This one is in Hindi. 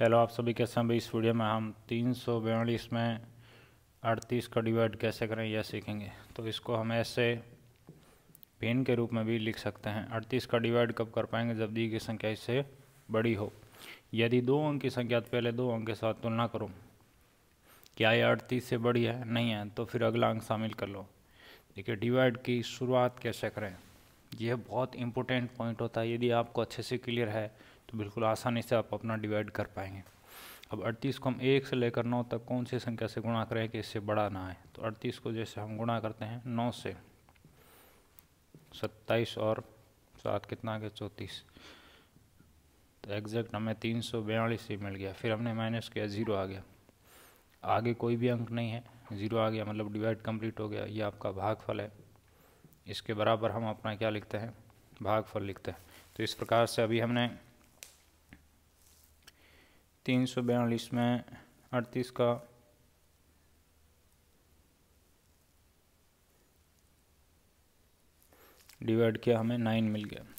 हेलो आप सभी कैसे हैं? भाई, इस वीडियो में हम तीन सौ बयालीस में अड़तीस का डिवाइड कैसे करें यह सीखेंगे। तो इसको हम ऐसे पेन के रूप में भी लिख सकते हैं। अड़तीस का डिवाइड कब कर पाएँगे? जब दी की संख्या इससे बड़ी हो। यदि दो अंक की संख्या तो पहले दो अंक के साथ तुलना करो। क्या यह अड़तीस से बड़ी है? नहीं है तो फिर अगला अंक शामिल कर लो। देखिए डिवाइड की शुरुआत कैसे करें? यह बहुत इंपॉर्टेंट पॉइंट होता है। यदि आपको अच्छे से क्लियर है तो बिल्कुल आसानी से आप अपना डिवाइड कर पाएँगे। अब अड़तीस को हम एक से लेकर नौ तक कौन सी संख्या से गुणा करें कि इससे बड़ा ना आए? तो अड़तीस को जैसे हम गुणा करते हैं, नौ से। सत्ताईस और सात कितना आ गया चौंतीस। तो एग्जैक्ट हमें तीन सौ बयालीस ही मिल गया। फिर हमने माइनस किया ज़ीरो आ गया। आगे कोई भी अंक नहीं है। ज़ीरो आ गया मतलब डिवाइड कंप्लीट हो गया। ये आपका भागफल है। इसके बराबर हम अपना क्या लिखते हैं? भागफल लिखते हैं। तो इस प्रकार से अभी हमने तीन सौ बयालीस में अड़तीस का। डिवाइड किया हमें नाइन मिल गया।